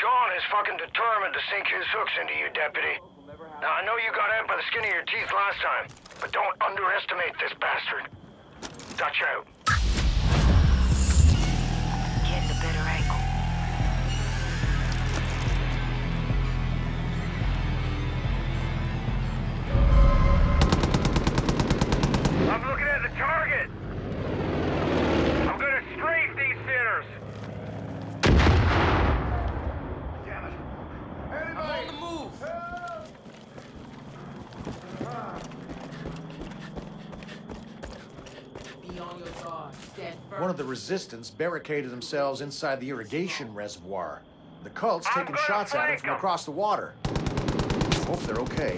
John is fucking determined to sink his hooks into you, deputy. Now, I know you got out by the skin of your teeth last time, but don't underestimate this bastard. Dutch out. Get the better angle. I'm looking at the target. I'm gonna strafe these sinners. Damn it. I'm on the move. Be on your guard. Stand firm. One of the resistance barricaded themselves inside the irrigation reservoir. The cult's taking shots at them from across the water. Hope they're okay.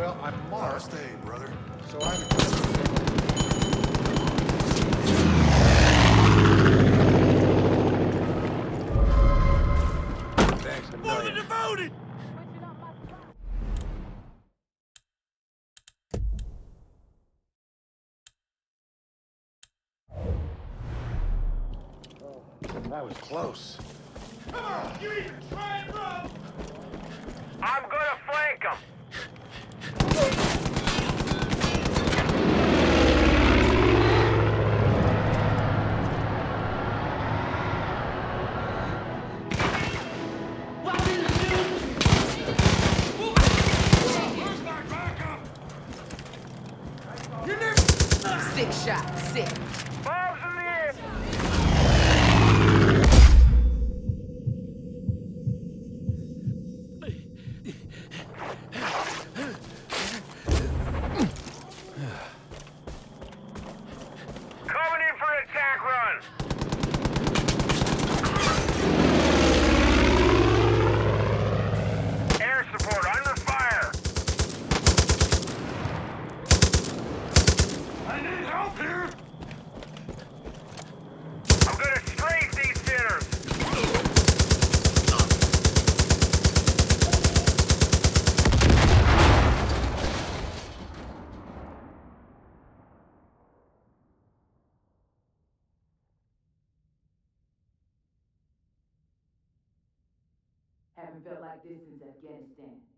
Well, I'm marked, Stay, brother. so I'm. Thanks a million. devoted! That was close. Come on! You even try and run! I'm gonna flank them. For an attack run. Air support under fire. I need help here! I'm gonna strafe these sinners. Haven't felt like this since Afghanistan.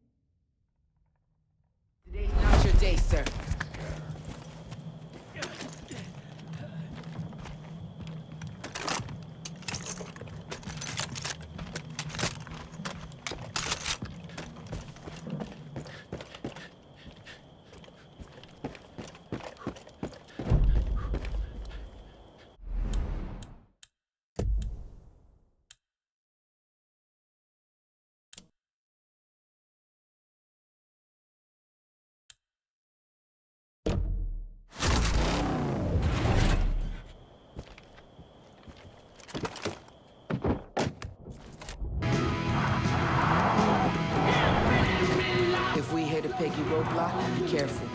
Careful.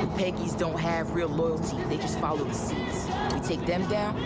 The Peggies don't have real loyalty. They just follow the Seeds. We take them down,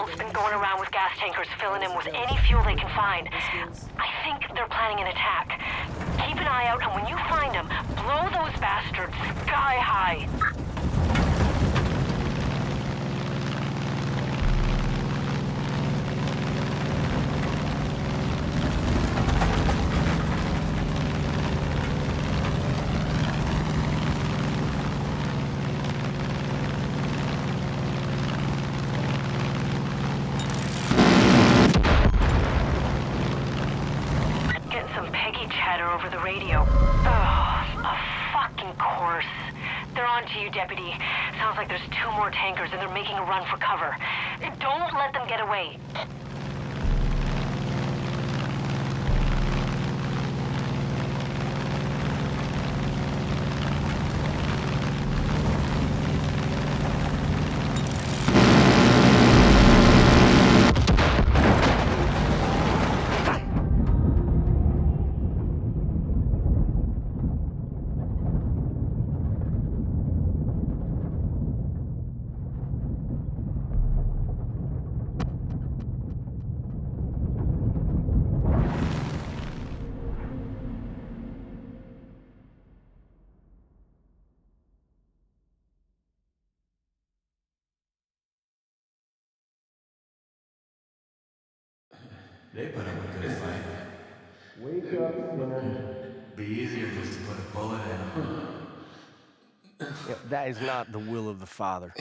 Cult's been going around with gas tankers, filling them with any fuel they can find. I think they're planning an attack. Keep an eye out, and when you find them, blow those bastards sky high. Getting some Peggy chatter over the radio. Oh, of fucking course. They're on to you, Deputy. Sounds like there's two more tankers and they're making a run for cover. Don't let them get away. They put up a good fight. Wake up, sinner. Be easier just to put a bullet in them. Yeah, that is not the will of the Father.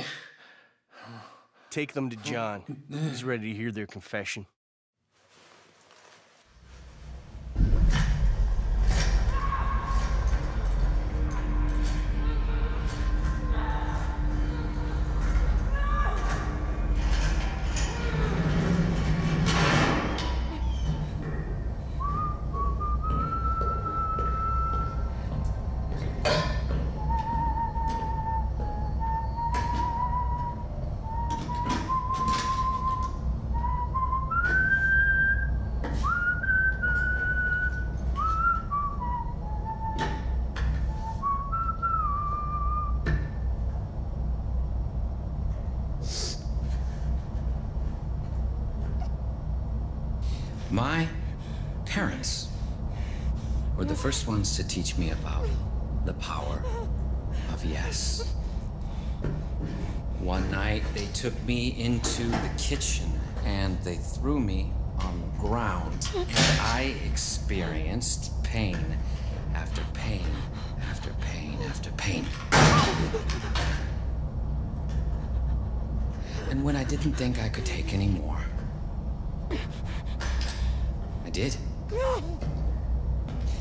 Take them to John. He's ready to hear their confession. My parents were the first ones to teach me about the power of yes. One night, they took me into the kitchen and they threw me on the ground. And I experienced pain after pain after pain after pain. And when I didn't think I could take any more, I did.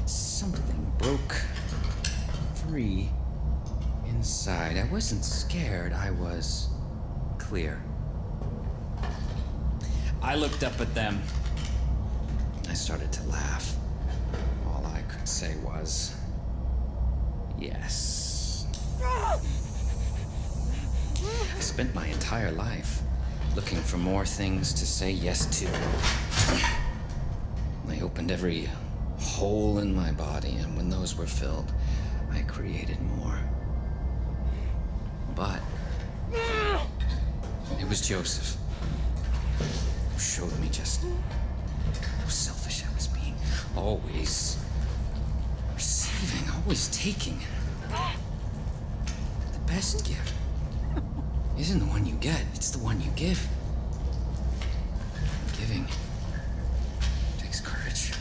Something broke free inside. I wasn't scared, I was clear. I looked up at them. I started to laugh. All I could say was, yes. I spent my entire life looking for more things to say yes to. Opened every hole in my body, and when those were filled, I created more. But it was Joseph who showed me just how selfish I was being. Always receiving, always taking. The best gift isn't the one you get, it's the one you give. Giving takes courage.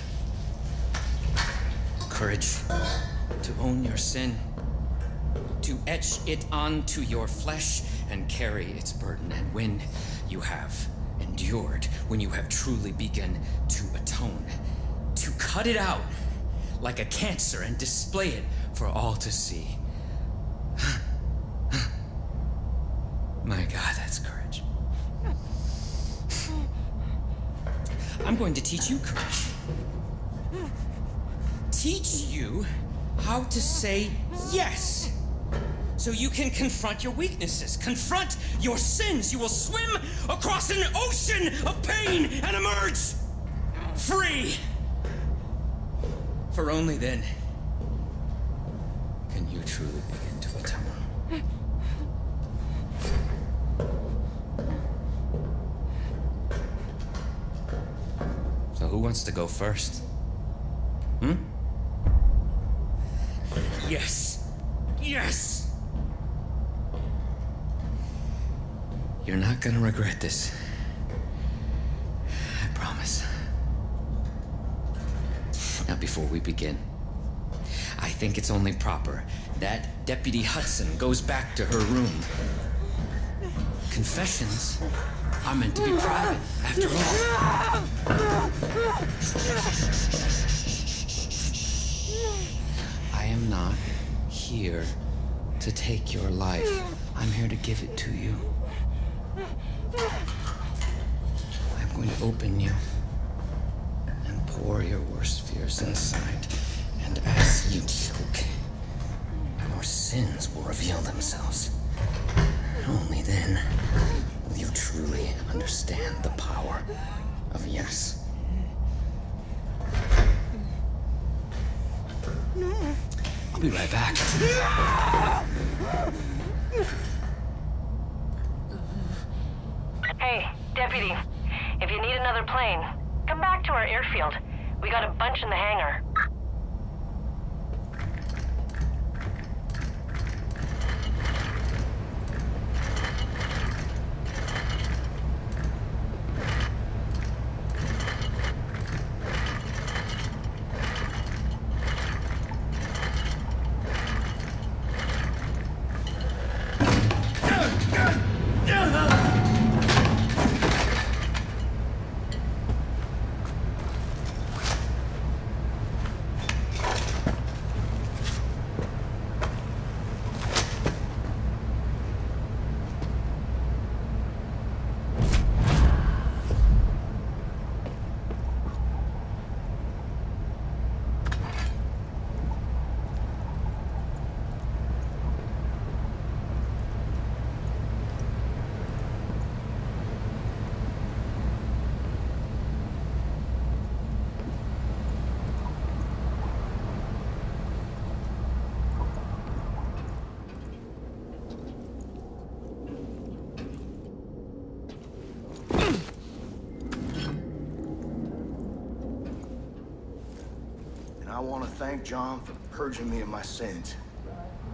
Courage to own your sin, to etch it onto your flesh and carry its burden. And when you have endured, when you have truly begun to atone, to cut it out like a cancer and display it for all to see. My God, that's courage. I'm going to teach you courage. Teach you how to say yes. So you can confront your weaknesses, confront your sins. You will swim across an ocean of pain and emerge free. For only then can you truly begin to atone. So who wants to go first? Hmm? Yes. Yes. You're not gonna regret this. I promise. Now, before we begin, I think it's only proper that Deputy Hudson goes back to her room. Confessions are meant to be private, after all. I am not here to take your life. I'm here to give it to you. I'm going to open you and pour your worst fears inside. And as you choke, your sins will reveal themselves. Only then will you truly understand the power of yes. I'll be right back. Hey, deputy. If you need another plane, come back to our airfield. We got a bunch in the hangar. And I want to thank John for purging me of my sins.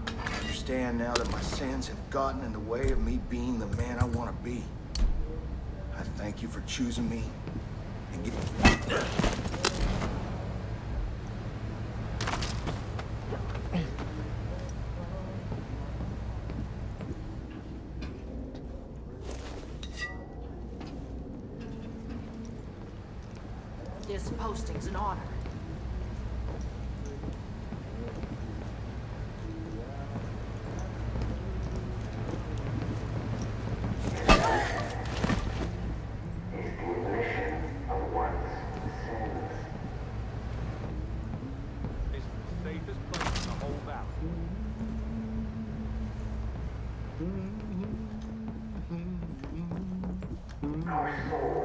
I understand now that my sins have gotten in the way of me being the man I want to be. I thank you for choosing me and giving... This posting's an honor. It's the safest place in mm-hmm. mm-hmm. mm-hmm.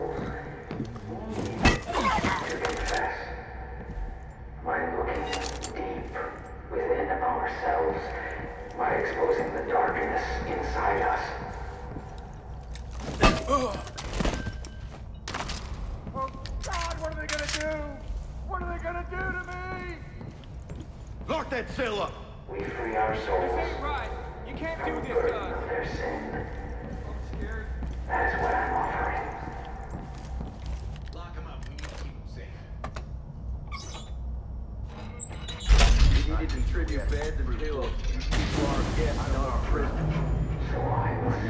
I distribute beds and pillows. You people are our guests, not our prisoners.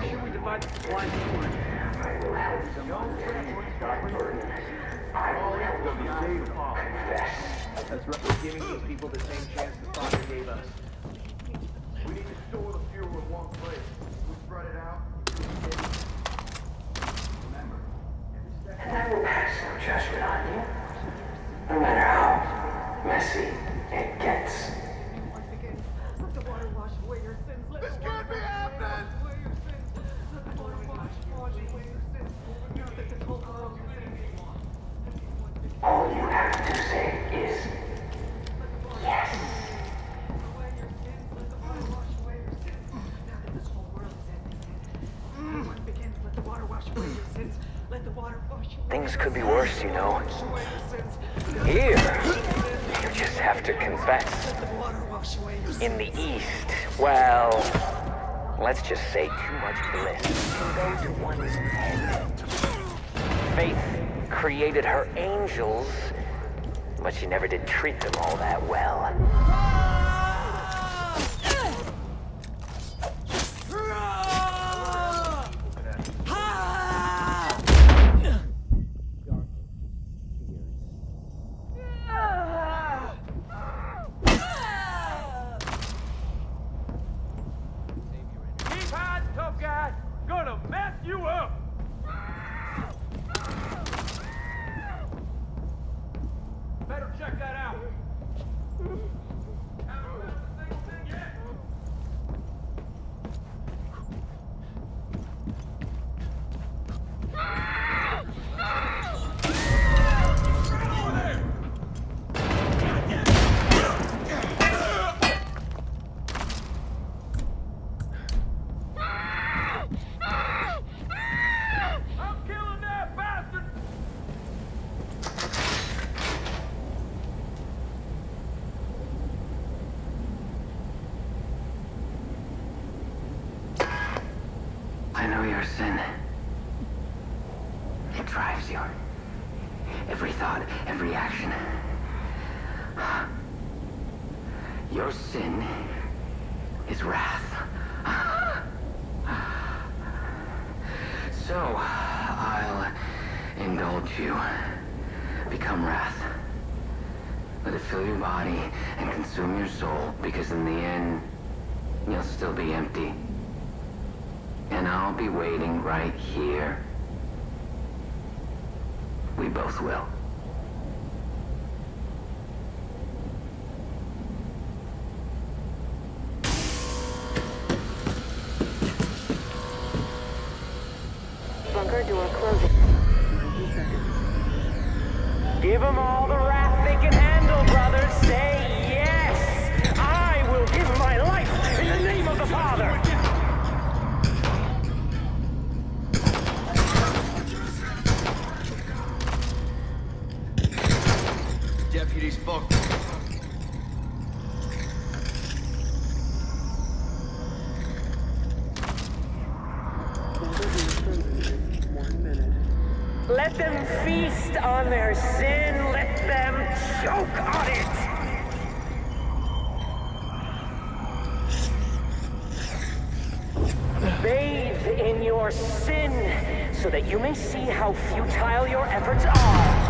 Should we divide the supplies? chain? No, that's right. Giving these people the same chance the father gave us. We need to store the fuel in one place. We spread it out. Remember, and I will pass no judgment on you, no matter how messy it gets. Things could be worse, you know. Here, you just have to confess. In the East, well, let's just say too much bliss can go to one's head. Faith created her angels, but she never did treat them all that well. Gonna mess you up. Better check that out. Haven't found a single thing yet. Over there! I'm killing that bastard! I know your sin. It drives you. Every thought, every action. Your sin is wrath. So, I'll indulge you. Become wrath. Let it fill your body and consume your soul, because in the end, you'll still be empty. And I'll be waiting right here. We both will. Bunker door closing. Give them all the in your sin so that you may see how futile your efforts are.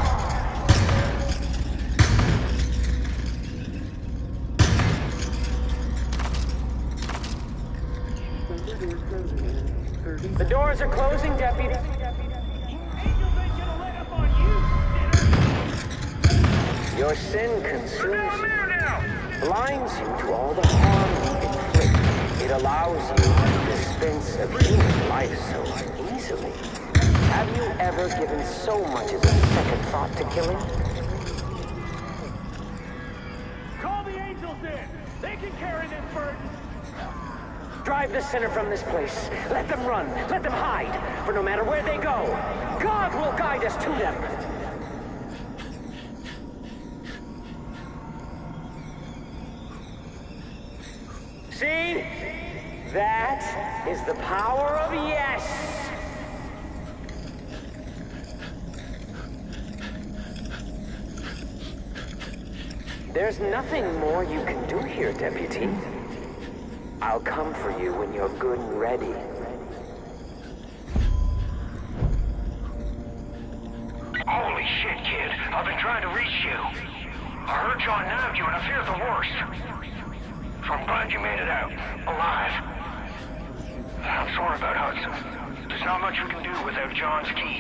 Life so easily. Have you ever given so much as a second thought to killing? Call the angels in. They can carry this burden. Drive the sinner from this place. Let them run. Let them hide. For no matter where they go, God will guide us to them. See? That is the power of yes. There's nothing more you can do here, Deputy. I'll come for you when you're good and ready. About Hudson. There's not much we can do without John's key.